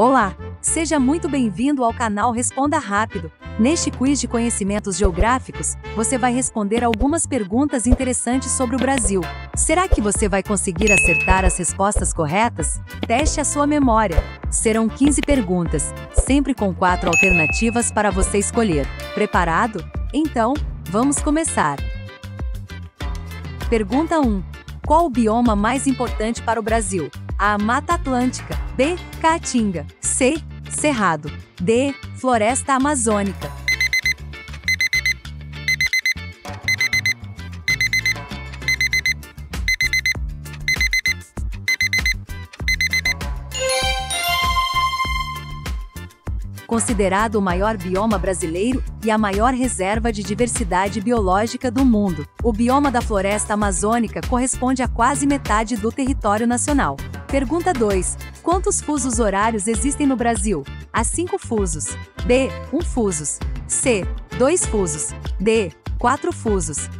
Olá! Seja muito bem-vindo ao canal Responda Rápido. Neste quiz de conhecimentos geográficos, você vai responder algumas perguntas interessantes sobre o Brasil. Será que você vai conseguir acertar as respostas corretas? Teste a sua memória. Serão 15 perguntas, sempre com quatro alternativas para você escolher. Preparado? Então, vamos começar. Pergunta 1. Qual o bioma mais importante para o Brasil? A. Mata Atlântica. B. Caatinga. C. Cerrado. D. Floresta Amazônica. considerado o maior bioma brasileiro e a maior reserva de diversidade biológica do mundo. O bioma da floresta amazônica corresponde a quase metade do território nacional. Pergunta 2. Quantos fusos horários existem no Brasil? A 5 fusos. B. 1 um fusos. C. 2 fusos. D. 4 fusos.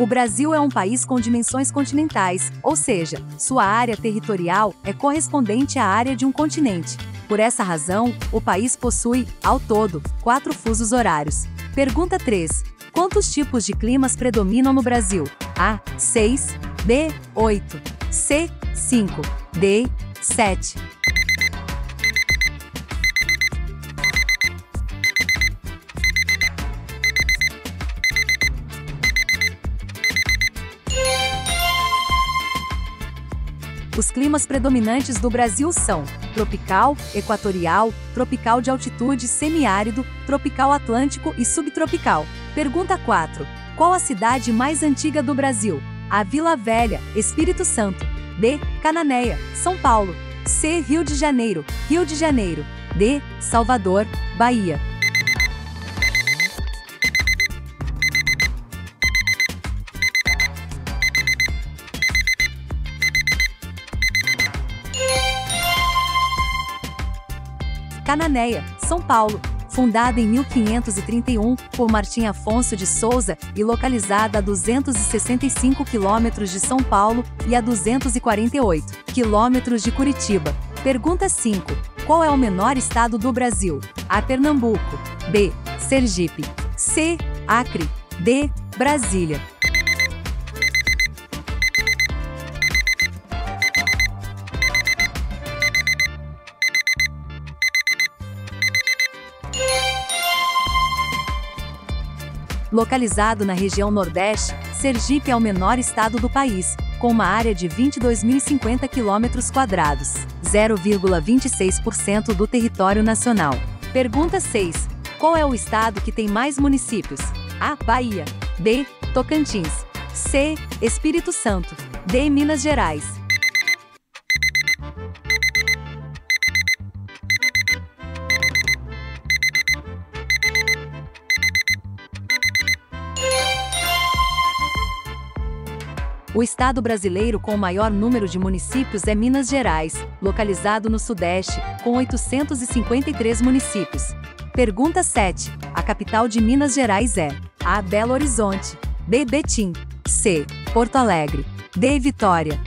O Brasil é um país com dimensões continentais, ou seja, sua área territorial é correspondente à área de um continente. Por essa razão, o país possui, ao todo, quatro fusos horários. Pergunta 3. Quantos tipos de climas predominam no Brasil? A. 6. B. 8. C. 5. D. 7. Os climas predominantes do Brasil são tropical, equatorial, tropical de altitude semiárido, tropical atlântico e subtropical. Pergunta 4. Qual a cidade mais antiga do Brasil? A Vila Velha, Espírito Santo. B. Cananéia, São Paulo. C. Rio de Janeiro, Rio de Janeiro. D. Salvador, Bahia. Cananéia, São Paulo, fundada em 1531 por Martim Afonso de Souza e localizada a 265 quilômetros de São Paulo e a 248 quilômetros de Curitiba. Pergunta 5. Qual é o menor estado do Brasil? A. Pernambuco. B. Sergipe. C. Acre. D. Brasília. Localizado na região Nordeste, Sergipe é o menor estado do país, com uma área de 22.050 km, 0,26% do território nacional. Pergunta 6. Qual é o estado que tem mais municípios? A. Bahia. B. Tocantins. C. Espírito Santo. D. Minas Gerais. O estado brasileiro com o maior número de municípios é Minas Gerais, localizado no Sudeste, com 853 municípios. Pergunta 7. A capital de Minas Gerais é A. Belo Horizonte, B. Betim, C. Porto Alegre, D. Vitória.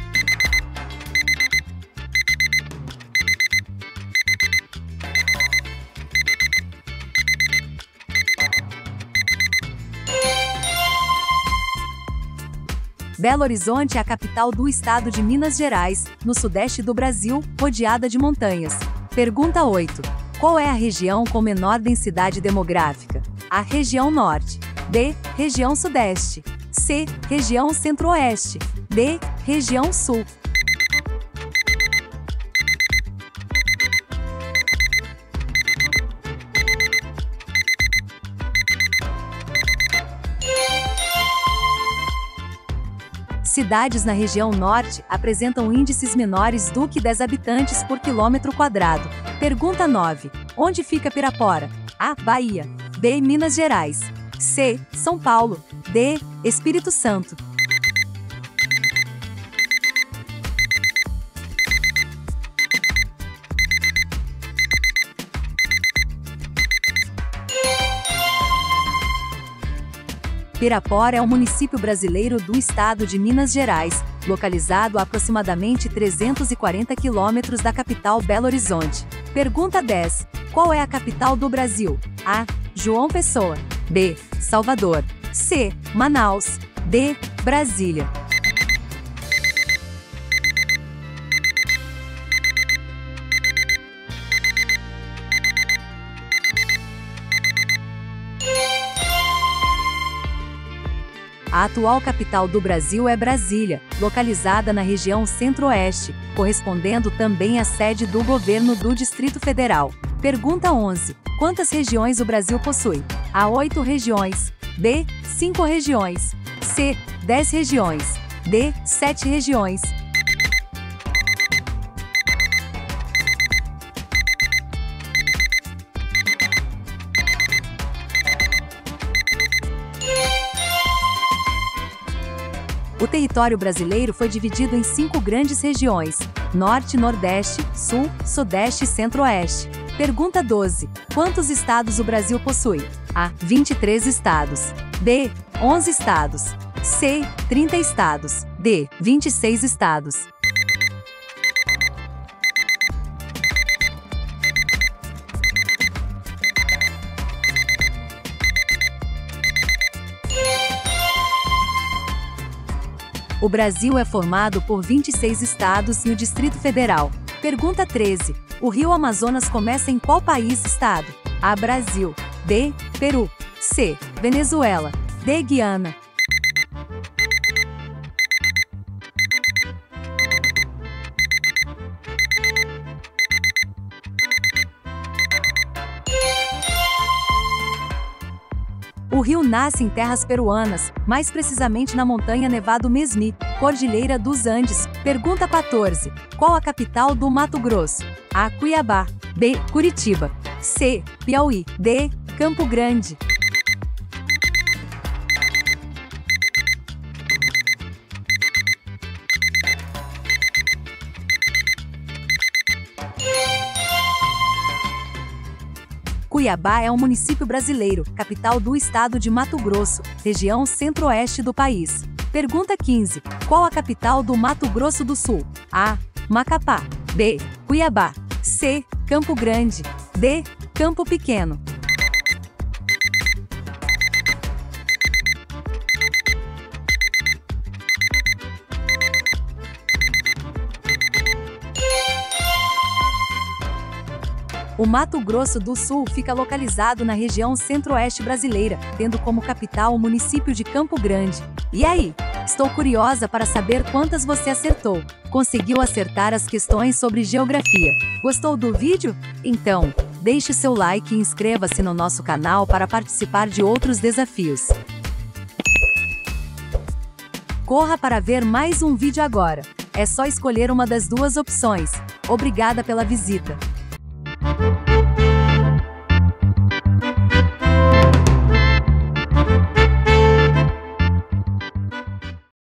Belo Horizonte é a capital do estado de Minas Gerais, no sudeste do Brasil, rodeada de montanhas. Pergunta 8. Qual é a região com menor densidade demográfica? A região norte. B. Região sudeste. C. Região centro-oeste. D. Região sul. Cidades na região norte apresentam índices menores do que 10 habitantes por quilômetro quadrado. Pergunta 9. Onde fica Pirapora? A. Bahia. B. Minas Gerais. C. São Paulo. D. Espírito Santo. Pirapora é um município brasileiro do estado de Minas Gerais, localizado a aproximadamente 340 quilômetros da capital Belo Horizonte. Pergunta 10. Qual é a capital do Brasil? A. João Pessoa. B. Salvador. C. Manaus. D. Brasília. A atual capital do Brasil é Brasília, localizada na região Centro-Oeste, correspondendo também à sede do governo do Distrito Federal. Pergunta 11. Quantas regiões o Brasil possui? A. 8 regiões. B. 5 regiões. C. 10 regiões. D. 7 regiões. Território brasileiro foi dividido em cinco grandes regiões: Norte, Nordeste, Sul, Sudeste e Centro-Oeste. Pergunta 12. Quantos estados o Brasil possui? A. 23 estados. B. 11 estados. C. 30 estados. D. 26 estados. O Brasil é formado por 26 estados e o Distrito Federal. Pergunta 13. O rio Amazonas começa em qual país-estado? A. Brasil. B. Peru. C. Venezuela. D. Guiana. O rio nasce em terras peruanas, mais precisamente na montanha Nevado Mesmi, Cordilheira dos Andes. Pergunta 14. Qual a capital do Mato Grosso? A. Cuiabá. B. Curitiba. C. Piauí. D. Campo Grande. Cuiabá é um município brasileiro, capital do estado de Mato Grosso, região centro-oeste do país. Pergunta 15. Qual a capital do Mato Grosso do Sul? A. Macapá. B. Cuiabá. C. Campo Grande. D. Campo Pequeno. O Mato Grosso do Sul fica localizado na região centro-oeste brasileira, tendo como capital o município de Campo Grande. E aí? Estou curiosa para saber quantas você acertou. Conseguiu acertar as questões sobre geografia? Gostou do vídeo? Então, deixe seu like e inscreva-se no nosso canal para participar de outros desafios. Corra para ver mais um vídeo agora. É só escolher uma das duas opções. Obrigada pela visita. Thank you.